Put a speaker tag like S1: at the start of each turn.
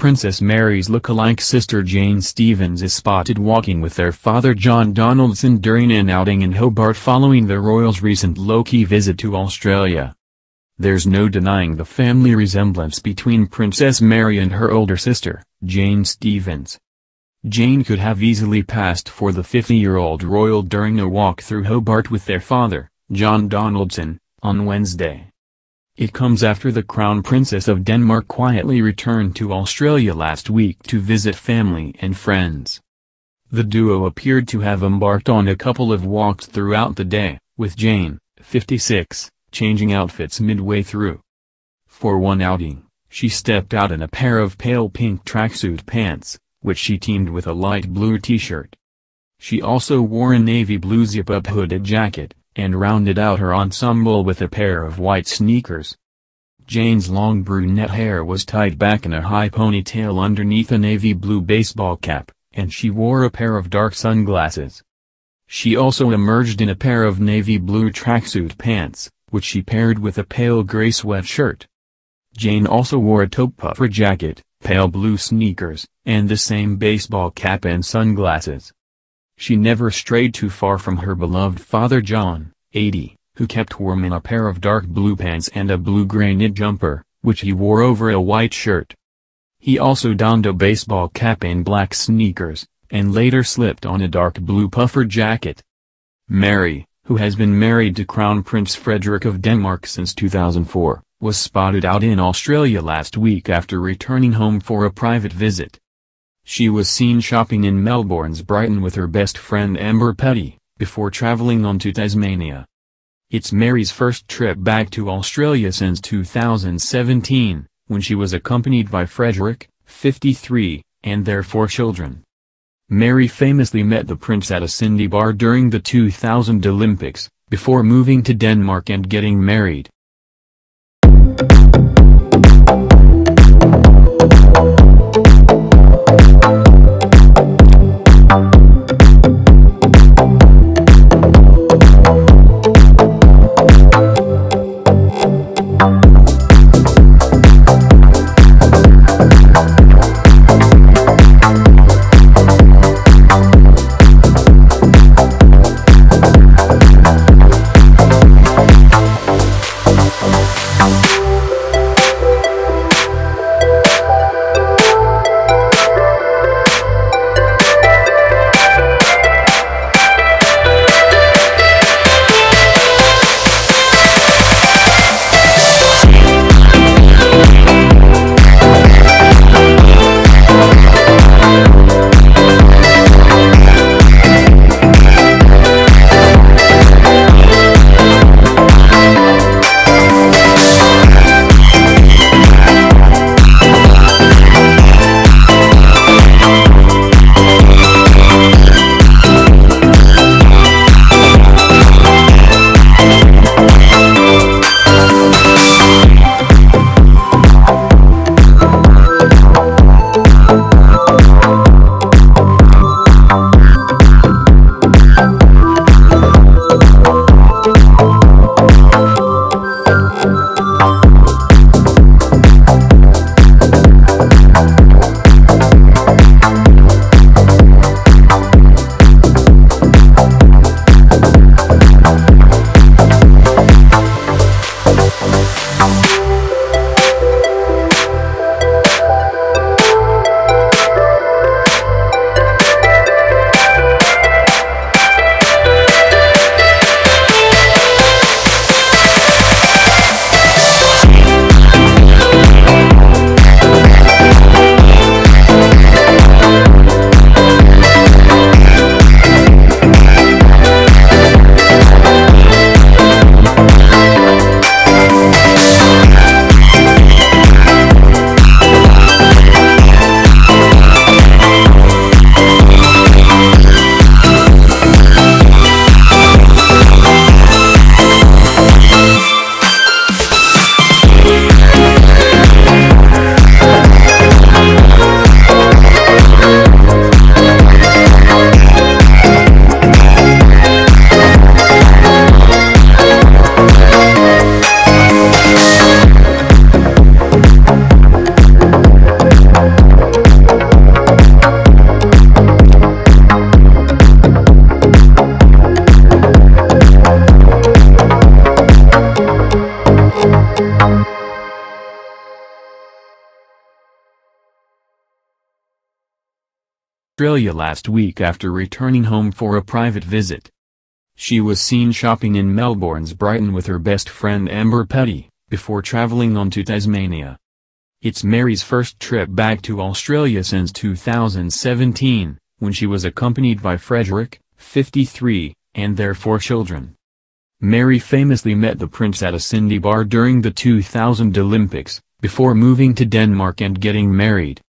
S1: Princess Mary's look-alike sister Jane Stephens is spotted walking with their father John Donaldson during an outing in Hobart following the royals' recent low-key visit to Australia. There's no denying the family resemblance between Princess Mary and her older sister, Jane Stephens. Jane could have easily passed for the 50-year-old royal during a walk through Hobart with their father, John Donaldson, on Wednesday. It comes after the Crown Princess of Denmark quietly returned to Australia last week to visit family and friends. The duo appeared to have embarked on a couple of walks throughout the day, with Jane, 56, changing outfits midway through. For one outing, she stepped out in a pair of pale pink tracksuit pants, which she teamed with a light blue t-shirt. She also wore a navy blue zip-up hooded jacket, and rounded out her ensemble with a pair of white sneakers. Jane's long brunette hair was tied back in a high ponytail underneath a navy blue baseball cap, and she wore a pair of dark sunglasses. She also emerged in a pair of navy blue tracksuit pants, which she paired with a pale gray sweatshirt. Jane also wore a taupe puffer jacket, pale blue sneakers, and the same baseball cap and sunglasses. She never strayed too far from her beloved father John, 80, who kept warm in a pair of dark blue pants and a blue-gray knit jumper, which he wore over a white shirt. He also donned a baseball cap and black sneakers, and later slipped on a dark blue puffer jacket. Mary, who has been married to Crown Prince Frederik of Denmark since 2004, was spotted out in Australia last week after returning home for a private visit. She was seen shopping in Melbourne's Brighton with her best friend Amber Petty, before travelling on to Tasmania. It's Mary's first trip back to Australia since 2017, when she was accompanied by Frederick, 53, and their four children. Mary famously met the prince at a Sydney bar during the 2000 Olympics, before moving to Denmark and getting married. Australia last week after returning home for a private visit. She was seen shopping in Melbourne's Brighton with her best friend Amber Petty, before travelling on to Tasmania. It's Mary's first trip back to Australia since 2017, when she was accompanied by Frederick, 53, and their four children. Mary famously met the prince at a Sydney bar during the 2000 Olympics, before moving to Denmark and getting married.